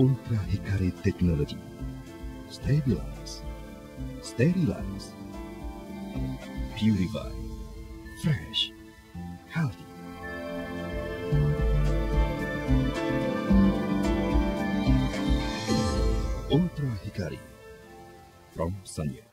Ultra Hikari Technology. Stabilize. Sterilize. Purify. Fresh. Healthy. Ultra Hikari from Sanya.